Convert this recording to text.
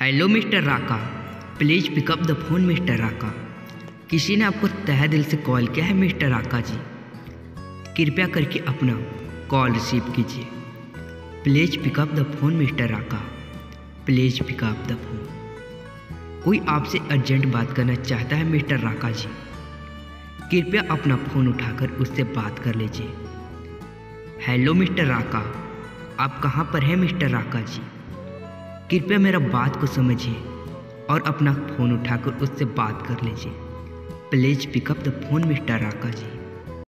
Hello mister Raka please pick up the phone mister Raka किसी ने आपको तह दिल से कॉल किया है मिस्टर राका जी? कृपया करके अपना कॉल रिसीव कीजिए। Please pick up the phone mister Raka please pick up the phone कोई आपसे अर्जेंट बात करना चाहता है मिस्टर राका जी? कृपया अपना फ़ोन उठाकर उससे बात कर लीजिए। हेलो मिस्टर राका आप कहाँ पर हैं मिस्टर राका जी? कृपया मेरा बात को समझिए और अपना फ़ोन उठाकर उससे बात कर लीजिए। Please pick up the phone, mister Raka ji